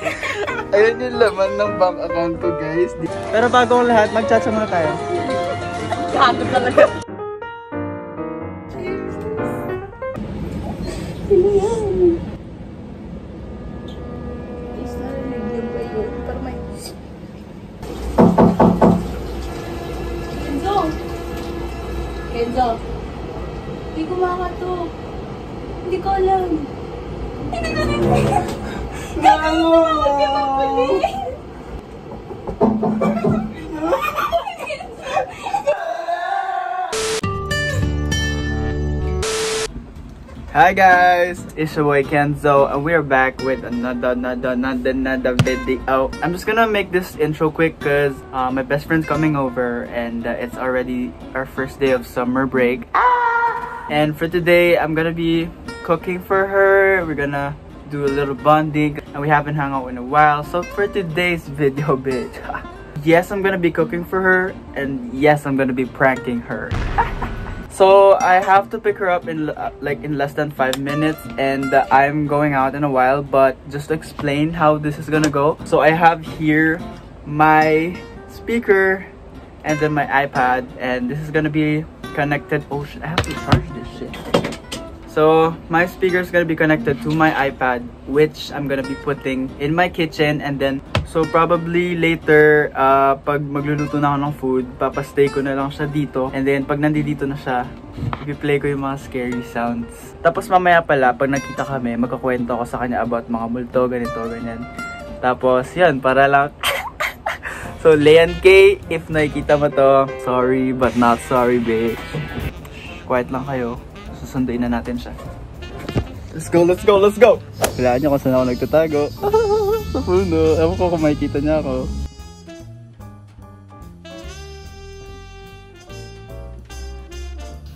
Ayun yung laman ng bank account ko, guys. Pero bago ang lahat, mag-chat muna tayo. Gago talaga. Sino yan? Is narinig niyo ba yun? Pero may... Kenzo! Kenzo! Hindi ko makatok. Hindi ko alam. Hindi ko Hi guys, it's your boy Kenzo and we're back with another, another, another, another video. I'm just gonna make this intro quick because uh, my best friend's coming over and uh, it's already our first day of summer break. And for today, I'm gonna be cooking for her. We're gonna do a little bonding and we haven't hung out in a while. So for today's video, bitch, yes, I'm gonna be cooking for her and yes, I'm gonna be pranking her. So I have to pick her up in uh, like in less than five minutes and uh, I'm going out in a while but just to explain how this is gonna go. So I have here my speaker and then my iPad and this is gonna be connected. Oh shit, I have to charge this shit. So my speaker is gonna be connected to my iPad which I'm gonna be putting in my kitchen and then so probably later uh, pag magluluto na ako ng food papastay ko na lang siya dito and then pag nandito na siya i-play ko yung mga scary sounds. Tapos mamaya pala pag nakita kami magkakwento ako sa kanya about mga multo ganito ganyan. Tapos yan para lang So Leon K if nakikita mo to sorry but not sorry bitch. Quiet lang kayo susunduin na natin siya. Let's go, let's go, let's go! Kailangan niyo kung saan ako nagtatago. sa puno. Ewan ko kung makikita niya ako.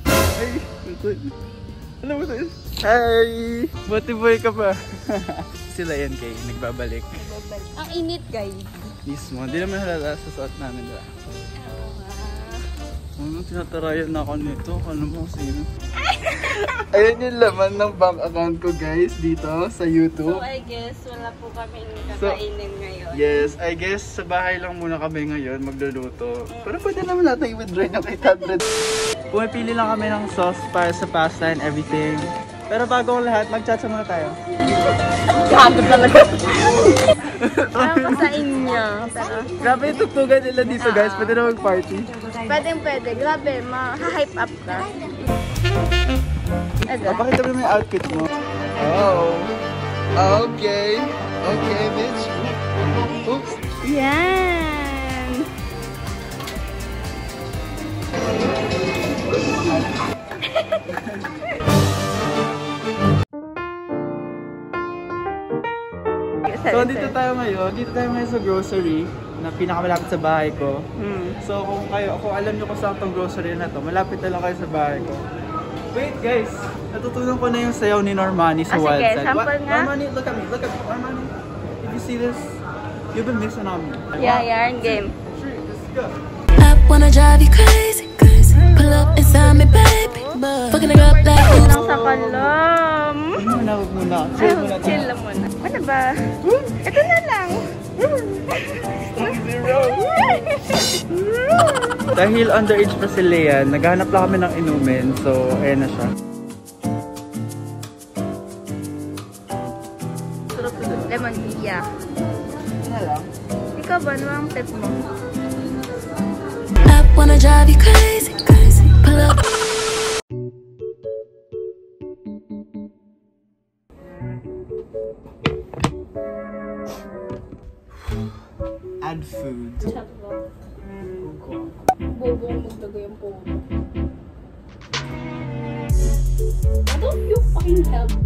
Ay. Ano mo ito? Hi! Buti boy ka pa. Sila yan kay, nagbabalik. Ang init, guys. Mismo, hindi naman halala sa suot namin ba? Ano, tinatarayan na ako nito. Ano mo sino? Ayun yung laman ng bank account ko guys dito sa YouTube. So, I guess, wala po kami So, kakainin ngayon. Yes, I guess sa bahay lang muna kami ngayon magluluto. Pero pwede naman natin i-withdraw yung 800. Pumipili lang kami ng sauce para sa pasta and everything. Pero bago ang lahat, mag-chat muna tayo. Gago talaga. Pa sa inyo? Grabe yung tugtugan nila dito guys. Pwede na mag-party. pwede pwede. Grabe, ma-hype up ka. Ito. Papakita mo naman yung outfit mo. Oh. Okay. Okay, bitch. Oops. Yan! So, dito tayo ngayon. Dito tayo ngayon sa grocery na pinakamalapit sa bahay ko. Hmm. So, kung kayo, kung alam nyo kung saan tong grocery na to, malapit na lang kayo sa bahay ko. Wait, guys! Natutunan ko na yung sayaw ni Normani sa Ah, sige, Wild Side. sample nga. Normani, look at me. Look at me. Normani, if you see this, you've been missing on me. Yeah, yarn game. Three, let's go. I wanna drive you crazy, crazy. Pull up inside me, baby. Fucking it up like ooh. Nang sa kalam. Muna, huwag muna. Chill muna chill lang muna. Ano ba? Ito na lang. Dahil underage pa si Leia, naghahanap lang kami ng inumin. So, ayan na siya. Lemon tea. Ano lang? Ikaw ba? Ano ang tip mo? I wanna drive you crazy, crazy. Pull up. Add food. Bobo ang magdagay ang pogo. Don't you fucking help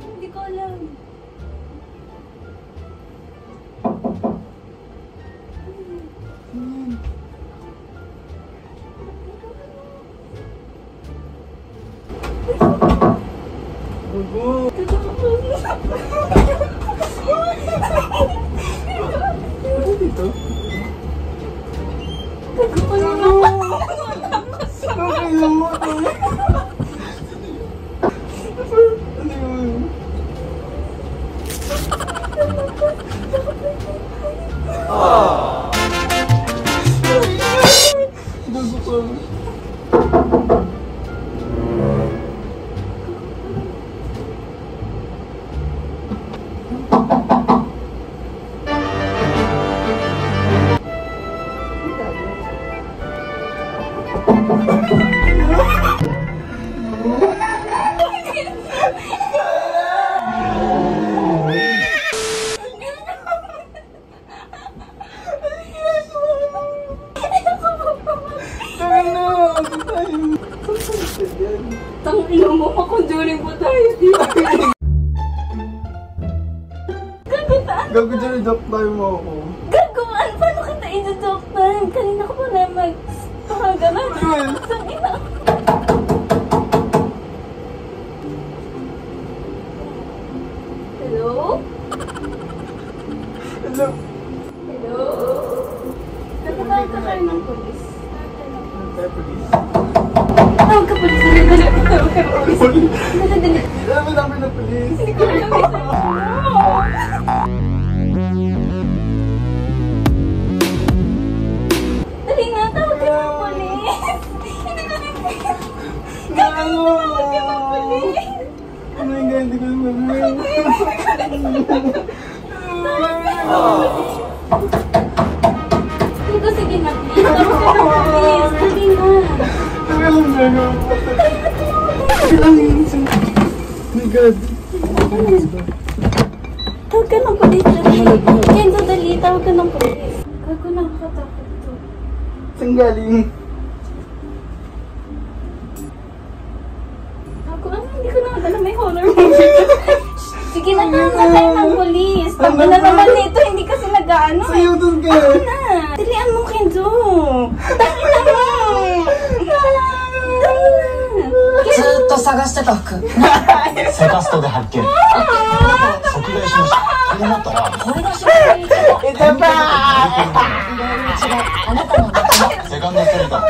Hindi ko alam. Parang gano'n. Tang ina. Hello? Oh my God, hindi ko naman. Sige, sige na, please. Tawag ka ng polis. Dali nga. Taga lang gago. Kailang inisip. Oh my God. Tawag ka ng polis, dali. Kenzo, dali. Tawag ka ng polis. Gago, nakakatakot to. Saan galing? Tawag na naman nito. Hindi kasi nag-ano eh. Sa'yo doon ka. na. Dalian mo, Kenzo. Dali na mo. ずーっと探してた服セカストで発見即買いしました気になったらこれが仕事に一番 Ito pa! 違うあなたの仲間セカンドストリート Aray!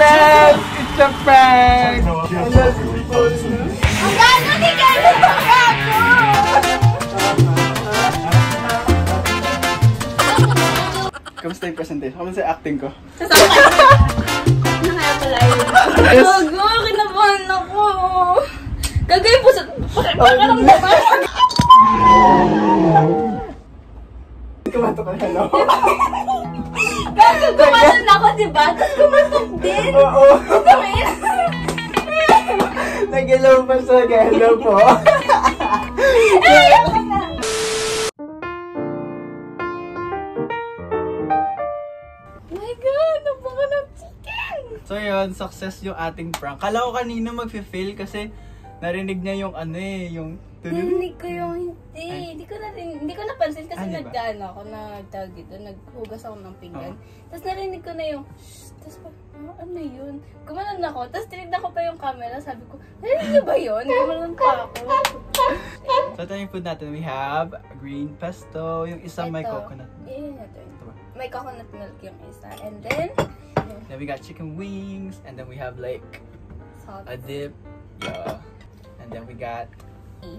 Success! It's a prank! Alas, people. Gago, di ka na gago. Kamusta yung presentation? Kamusta yung acting ko? Ano kaya pala yun? Yes. Gago, kinabahan ako. Gagay po sa... Pakaramdaman. Kumato ka na, no? Gago, kumasan ako, diba? Tapos kumatok din. Oo. Tangin. Nag-hello pa siya. Nag-hello po. My God, napaka ng chicken. So yun, success yung ating prank. Kala ko kanina mag-fail kasi narinig niya yung ano eh, yung... Narinig ko yung hindi. Hindi ko na rin, hindi ko napansin kasi Ah, nagdano ako, nagtawag dito, naghugas ako ng pinggan. Tapos narinig ko na yung, shh, tapos pa, oh, ano yun? Gumanon ako, tapos tinignan ko pa yung camera, sabi ko, narinig niyo ba yun? Gumanon pa ako. So ito yung food natin. We have green pesto, yung isang may Ito. coconut. Yun na to. Ito ba? May coconut milk yung isa. And then, Then we got chicken wings, and then we have like salt. a dip. Yeah. Then we got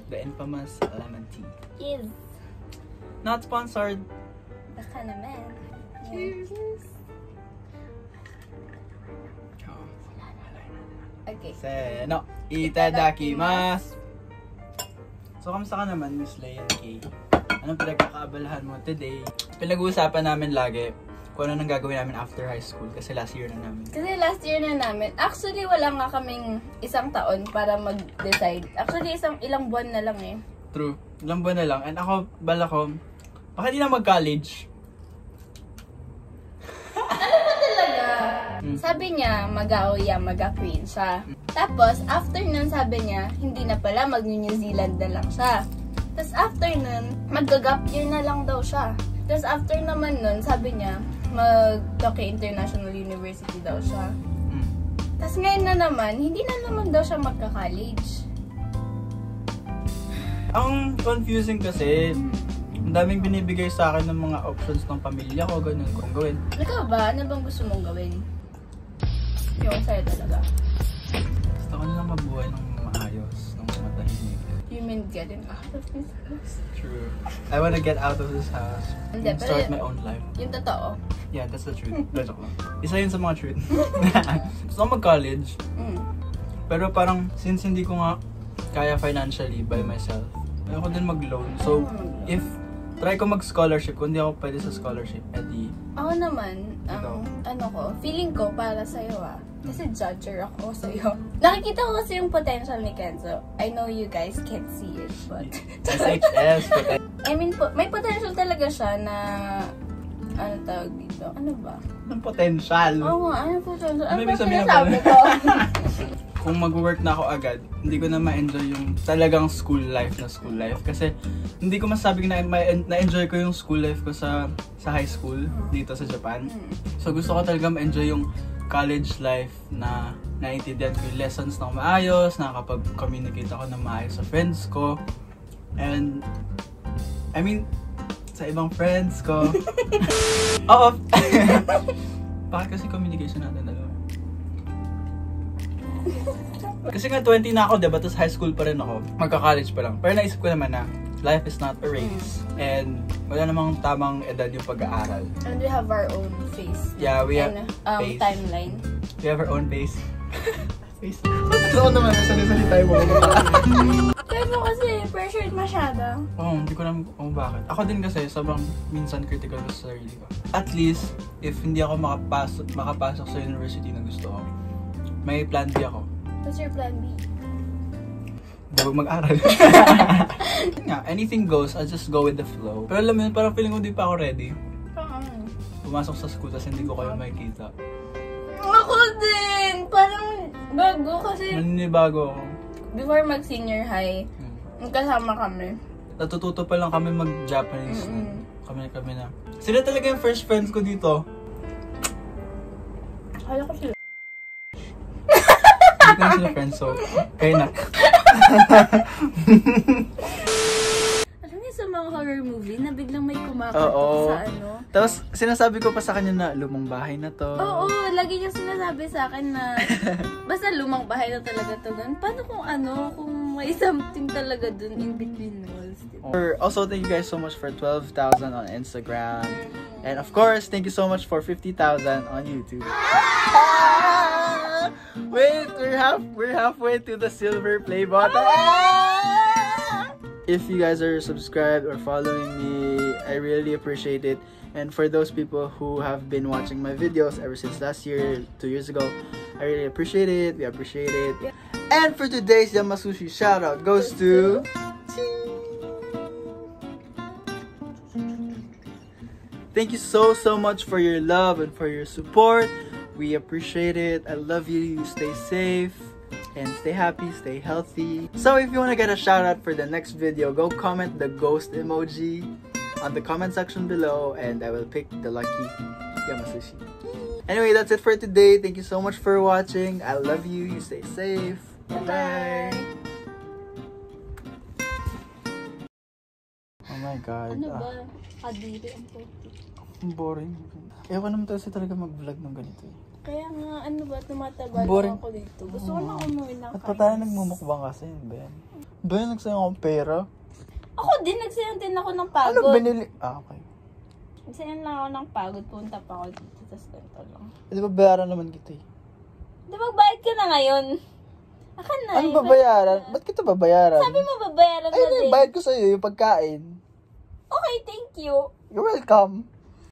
the infamous lemon tea. Is. Not sponsored. Baka naman. Cheers. Oh. Okay. Seno. Itadakimasu. So, kamusta ka naman, Miss Leia K? Anong pinagkakaabalahan mo today? Pinag-uusapan namin lagi kung ano nang gagawin namin after high school kasi last year na namin. Kasi last year na namin, actually wala nga kaming isang taon para mag-decide. Actually isang ilang buwan na lang eh. True. Ilang buwan na lang. And ako, bala ko, bakit di na mag-college? Talaga. Hmm. Sabi niya, mag-aoya, mag-queen siya. Tapos, after nun, sabi niya, hindi na pala, mag-New Zealand na lang siya. Tapos after nun, mag-gap year na lang daw siya. Tapos after naman nun, sabi niya, mag-Tokyo International University daw siya. Mm. Tapos ngayon na naman, hindi na naman daw siya magka-college. Ang confusing kasi, ang daming binibigay sa akin ng mga options ng pamilya ko, ganun kung gawin. Ikaw ba? Ano bang gusto mong gawin? Yung sa'yo talaga. Gusto ko nilang mabuhay ng maayos, ng matahimik. You mean getting out of this house? True. I wanna get out of this house Hindi, and start my own life. Yung totoo. Yeah, that's the truth. No, joke lang. Isa yun sa mga truth. Gusto ko mag-college, Mm. pero parang since hindi ko nga kaya financially by myself, ayoko din mag-loan. So, if try ko mag-scholarship, kung hindi ako pwede sa scholarship, edi Ako naman, ang ano ko, feeling ko para sa'yo ah. Kasi judger ako sa'yo. Nakikita ko kasi yung potential ni Kenzo. I know you guys can't see it, but... SHS, I- mean, po, may potential talaga siya na... Ano tawag dito? Ano ba? ng potential. Oo nga, ano potential? Ano Ano ba sinasabi ko? Kung mag-work na ako agad, hindi ko na ma-enjoy yung talagang school life na school life. Kasi hindi ko masabing na, na-enjoy ko yung school life ko sa sa high school dito sa Japan. So gusto ko talaga ma-enjoy yung college life na naiintindihan ko yung lessons ng maayos, nakakapag-communicate ako ng maayos sa friends ko. And, I mean, sa ibang friends ko. Oo. Bakit kasi communication natin Kasi nga 20 na ako, diba? Tapos high school pa rin ako. Magka-college pa lang. Pero naisip ko naman na life is not a race. And wala namang tamang edad yung pag-aaral. And we have our own face. Yeah, we have And, um, face. timeline. We have our own pace. Face. Gusto ko naman, salita mo. Kaya mo kasi pressured masyado. Oo, oh, hindi ko alam kung bakit. Ako din kasi, sobrang minsan critical ko sa sarili ko. At least, if hindi ako makapasok, makapasok sa university na gusto ko, may plan B ako. What's your plan B? Huwag mag-aral. Nga, anything goes, I just go with the flow. Pero alam mo yun, parang feeling ko di pa ako ready. Saan? Pumasok sa school, tapos hindi ko kayo makikita. Ako din! Parang bago kasi Naninibago ako. before mag senior high, Hmm. magkasama kami. Natututo pa lang kami mag-Japanese. Kami kami na. Sila talaga yung first friends ko dito. Kala ko sila. Na sila friends, so kayo na. Alam niyo sa mga horror movie na biglang may kumakanta Oo. sa ano? Tapos, sinasabi ko pa sa kanya na lumang bahay na to. Oo, lagi niya sinasabi sa akin na basta lumang bahay na talaga to. Ganun. Paano kung ano, kung may something talaga dun in between walls? Diba? For, also, thank you guys so much for 12,000 on Instagram. And of course, thank you so much for 50,000 on YouTube. Wait, we're half we're halfway to the silver play button. Ah! If you guys are subscribed or following me, I really appreciate it. And for those people who have been watching my videos ever since last year, two years ago, I really appreciate it. We appreciate it. And for today's Yamasushi shout out goes to Thank you so so much for your love and for your support. We appreciate it. I love you. You stay safe and stay happy, stay healthy. So if you want to get a shout out for the next video, go comment the ghost emoji on the comment section below and I will pick the lucky Yamasushi. Anyway, that's it for today. Thank you so much for watching. I love you. You stay safe. Bye. Oh my god. Ano Ah. ba? Kadiri ang. Ang boring. Ewan naman kasi talaga mag-vlog ng ganito eh. Kaya nga, ano ba, tumataba Boring. ako dito. Gusto ko na umuwi ng At pa tayo nagmumukbang kasi, Ben? Ben, nagsayang akong pera. Ako din, nagsayang din ako ng Ano pagod. binili? Ah, okay. Nagsayang lang ako ng pagod. Punta pa ako dito. Tapos ganito lang. Eh, di ba bayaran naman kita eh? Di ba, bayad ka na ngayon? Akan na. Ano eh. babayaran? Ba't kita babayaran? Sabi mo, babayaran Ay, ano, din. bayad ko sa'yo yung pagkain. Okay, thank you. You're welcome.